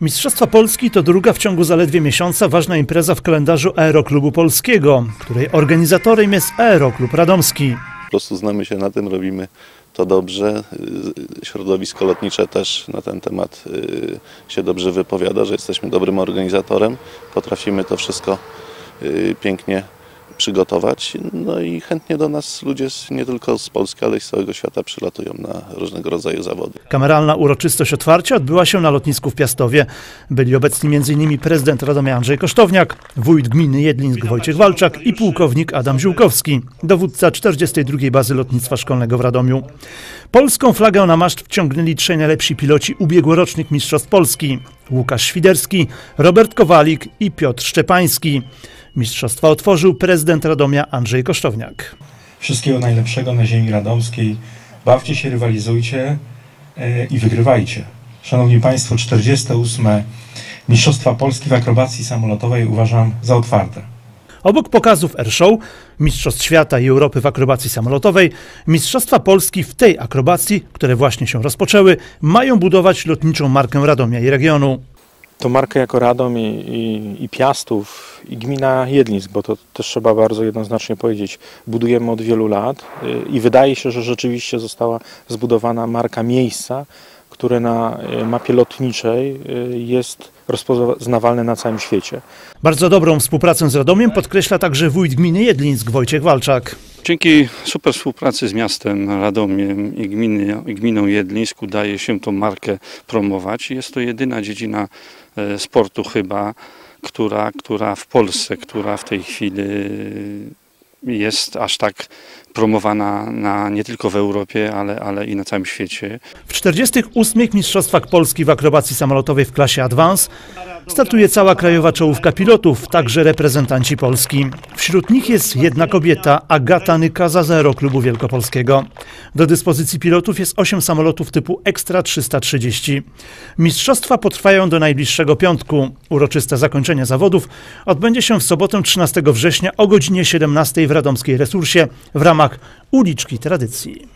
Mistrzostwa Polski to druga w ciągu zaledwie miesiąca ważna impreza w kalendarzu Aeroklubu Polskiego, której organizatorem jest Aeroklub Radomski. Po prostu znamy się na tym, robimy to dobrze. Środowisko lotnicze też na ten temat y, się dobrze wypowiada, że jesteśmy dobrym organizatorem. Potrafimy to wszystko y, pięknie przygotować. No i chętnie do nas ludzie nie tylko z Polski, ale i z całego świata przylatują na różnego rodzaju zawody. Kameralna uroczystość otwarcia odbyła się na lotnisku w Piastowie. Byli obecni m.in. prezydent Radomia Andrzej Kosztowniak, wójt gminy Jedlińsk Wojciech Walczak i pułkownik Adam Ziółkowski, dowódca 42. Bazy Lotnictwa Szkolnego w Radomiu. Polską flagę na maszt wciągnęli trzej najlepsi piloci ubiegłorocznych Mistrzostw Polski. Łukasz Świderski, Robert Kowalik i Piotr Szczepański. Mistrzostwa otworzył prezydent Radomia Andrzej Kosztowniak. Wszystkiego najlepszego na ziemi radomskiej. Bawcie się, rywalizujcie e, i wygrywajcie. Szanowni Państwo, 48. Mistrzostwa Polski w akrobacji samolotowej uważam za otwarte. Obok pokazów Airshow, Mistrzostw Świata i Europy w akrobacji samolotowej, Mistrzostwa Polski w tej akrobacji, które właśnie się rozpoczęły, mają budować lotniczą markę Radomia i regionu. to markę jako Radom i, i, i Piastów i gmina Jedlińsk, bo to też trzeba bardzo jednoznacznie powiedzieć, budujemy od wielu lat y, i wydaje się, że rzeczywiście została zbudowana marka miejsca, które na y, mapie lotniczej y, jest rozpoznawalne na całym świecie. Bardzo dobrą współpracę z Radomiem podkreśla także wójt gminy Jedlińsk Wojciech Walczak. Dzięki super współpracy z miastem Radomiem i, gminy, i gminą Jedlińsk udaje się tą markę promować. Jest to jedyna dziedzina e, sportu chyba, która, która w Polsce, która w tej chwili jest aż tak promowana na, nie tylko w Europie, ale, ale i na całym świecie. W 48. Mistrzostwach Polski w akrobacji samolotowej w klasie Advance startuje cała krajowa czołówka pilotów, także reprezentanci Polski. Wśród nich jest jedna kobieta, Agata Nyka z Aeroklubu Wielkopolskiego. Do dyspozycji pilotów jest 8 samolotów typu Extra 330. Mistrzostwa potrwają do najbliższego piątku. Uroczyste zakończenie zawodów odbędzie się w sobotę 13 września o godzinie 17 Radomskiej Resursie w ramach Uliczki Tradycji.